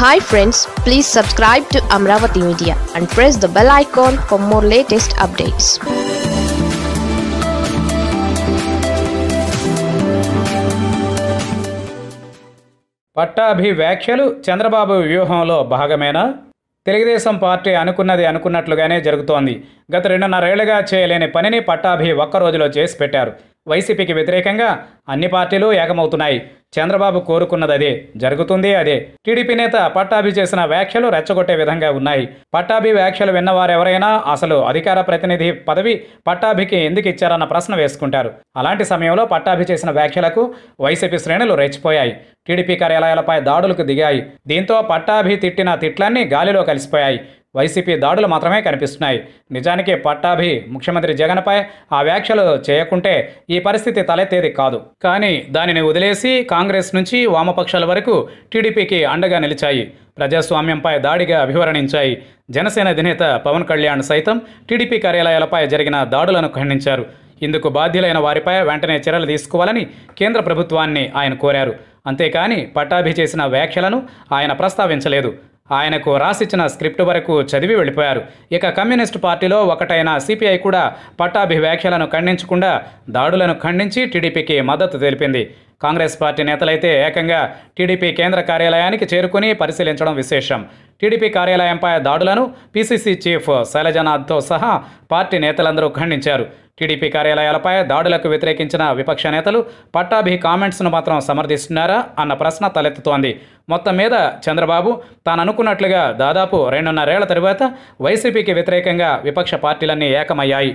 Hi friends please subscribe to Amaravati media and press the bell icon for more latest updates Pattabhi వ్యాఖ్యలు చంద్రబాబు వ్యూహంలో భాగమేనా? Telugu Desam party అనుకున్నది అనుకున్నట్లుగానే జరుగుతోంది. గత రెండున్నరేళ్ళుగా చేయలేని పనిని పట్టాభి ఒక్క రోజులో చేసి పెట్టారు. వైసీపీకి వ్యతిరేకంగా అన్ని పార్టీలు ఏకమవుతున్నాయి. చంద్రబాబు కోరుకున్నది అదే జరుగుతుంది అదే. టీడీపీ నేత పట్టాభి చేసిన వ్యాఖ్యలు రెచ్చగొట్టే విధంగా ఉన్నాయి. పట్టాభి వ్యాఖ్యలు విన్నవారెవరైనా అసలు అధికార ప్రతినిధి పదవి పట్టాభికి ఎందుకు ఇచ్చారన్న ప్రశ్న వేసుకుంటారు. అలాంటి సమయంలో పట్టాభి చేసిన వ్యాఖ్యలకు వైసీపీ శ్రేణులు రెచ్చిపోయాయి. టీడీపీ కార్యాలయాలపై దాడులకు దిగాయి. దీంతో పట్టాభి తిట్టిన తిట్లన్నీ గాలిలో కలిసిపోయాయి. వైసీపీ దాడులు మాత్రమే కనిపిస్తున్నాయి. నిజానికి పట్టాభి ముఖ్యమంత్రి జగన్పై ఆ వ్యాఖ్యలు చేయకుంటే ఈ పరిస్థితి తలెత్తేది కాదు. కానీ దానిని వదిలేసి కాంగ్రెస్ నుంచి వామపక్షాల వరకు టీడీపీకి అండగా నిలిచాయి. ప్రజాస్వామ్యంపై దాడిగా అభివర్ణించాయి. జనసేన అధినేత పవన్ కళ్యాణ్ సైతం టీడీపీ కార్యాలయాలపై జరిగిన దాడులను ఖండించారు. ఇందుకు బాధ్యులైన వారిపై వెంటనే చర్యలు తీసుకోవాలని కేంద్ర ప్రభుత్వాన్ని ఆయన కోరారు. అంతేకాని పట్టాభి చేసిన వ్యాఖ్యలను ఆయన ప్రస్తావించలేదు. ఆయనకు రాసిచ్చిన స్క్రిప్ట్ వరకు చదివి వెళ్ళిపోయారు. ఇక కమ్యూనిస్టు పార్టీలో ఒకటైన సిపిఐ కూడా పట్టాభి వ్యాఖ్యలను ఖండించకుండా దాడులను ఖండించి టీడీపీకి మద్దతు తెలిపింది. కాంగ్రెస్ పార్టీ నేతలైతే ఏకంగా టీడీపీ కేంద్ర కార్యాలయానికి చేరుకుని పరిశీలించడం విశేషం. టీడీపీ కార్యాలయంపై దాడులను పీసీసీ చీఫ్ శైలజనాథ్తో సహా పార్టీ నేతలందరూ ఖండించారు. టీడీపీ కార్యాలయాలపై దాడులకు వ్యతిరేకించిన విపక్ష నేతలు పట్టాభి కామెంట్స్ను మాత్రం సమర్థిస్తున్నారా అన్న ప్రశ్న తలెత్తుతోంది. మొత్తం మీద చంద్రబాబు తాను అనుకున్నట్లుగా దాదాపు రెండున్నరేళ్ళ తరువాత వైసీపీకి వ్యతిరేకంగా విపక్ష పార్టీలన్నీ ఏకమయ్యాయి.